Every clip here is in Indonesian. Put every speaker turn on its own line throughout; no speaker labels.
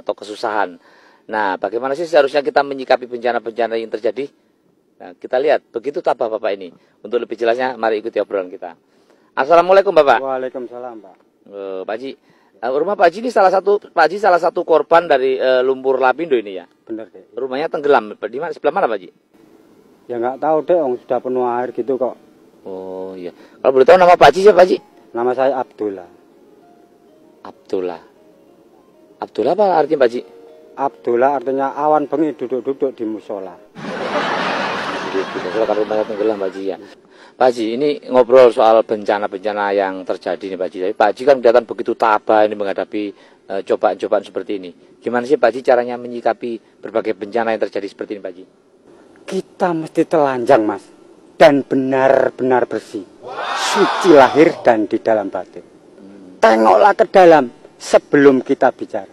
atau kesusahan. Nah, bagaimana sih seharusnya kita menyikapi bencana-bencana yang terjadi? Nah, kita lihat begitu tabah Bapak ini. Untuk lebih jelasnya, mari ikuti obrolan kita. Assalamualaikum Bapak.
Waalaikumsalam Pak.
Eh, Pak Haji, eh, rumah Pak Haji ini salah satu Pak Haji salah satu korban dari eh, lumpur lapindo ini ya.
Bener deh.
Rumahnya tenggelam. Di mana sebelah mana Pak Haji?
Ya nggak tahu deh, om sudah penuh air gitu kok.
Oh iya. Kalau boleh tahu nama Pak Haji siapa Pak Haji?
Nama saya Abdullah.
Abdullah. Abdullah apa artinya Pak Haji?
Abdullah artinya awan bengi duduk-duduk di musola.
Gitu, kalau rumahnya tenggelam Pak Haji ya. Pak Haji, ini ngobrol soal bencana-bencana yang terjadi nih Pak. Tapi Pak Haji kan kelihatan begitu tabah ini menghadapi eh, cobaan-cobaan seperti ini. Gimana sih Pak Haji caranya menyikapi berbagai bencana yang terjadi seperti ini Pak Haji?
Kita mesti telanjang mas. Dan benar-benar bersih. Suci lahir dan di dalam batin. Tengoklah ke dalam sebelum kita bicara.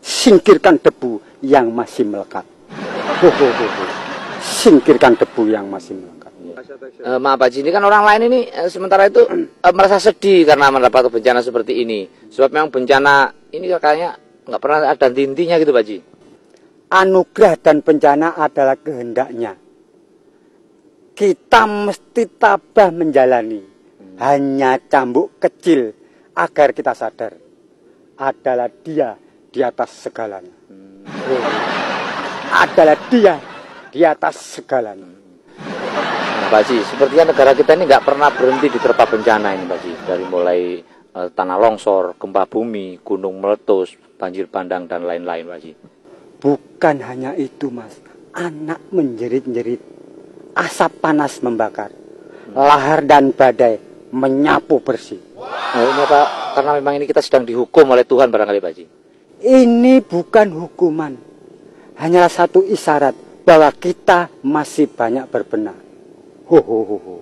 Singkirkan debu yang masih melekat. Ho, ho, ho, ho. Singkirkan debu yang masih melekat.
Eh, maaf Pak Haji, ini kan orang lain ini eh, sementara itu eh, merasa sedih karena mendapat bencana seperti ini. Sebab memang bencana ini kayaknya nggak pernah ada intinya gitu Pak Haji.
anugerah dan bencana adalah kehendaknya. Kita mesti tabah menjalani. Hanya cambuk kecil agar kita sadar. Adalah dia di atas segalanya. Oh. Adalah dia di atas segalanya.
Nah, Pak Haji, sepertinya negara kita ini nggak pernah berhenti diterpa bencana ini Pak Haji. Dari mulai eh, tanah longsor, gempa bumi, gunung meletus, banjir bandang, dan lain-lain Pak Haji.
Bukan hanya itu mas. Anak menjerit-jerit. Asap panas membakar. Lahar dan badai menyapu bersih.
Nah, ini apa? Karena memang ini kita sedang dihukum oleh Tuhan barangkali Pak Haji.
Ini bukan hukuman. Hanyalah satu isyarat bahwa kita masih banyak berbenah. Ho, ho, ho, ho.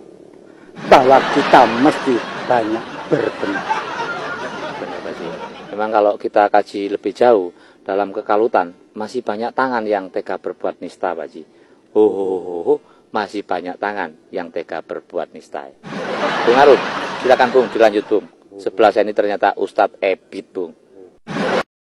Bahwa kita mesti banyak berbenah.
Benar Pak Haji. Memang kalau kita kaji lebih jauh dalam kekalutan, masih banyak tangan yang tega berbuat nista Pak Haji. Ho, ho, ho, ho. Masih banyak tangan yang tega berbuat nista. Bung Arun, silakan Bung, dilanjut Bung. Sebelah saya ini ternyata Ustadz Ebit Bung.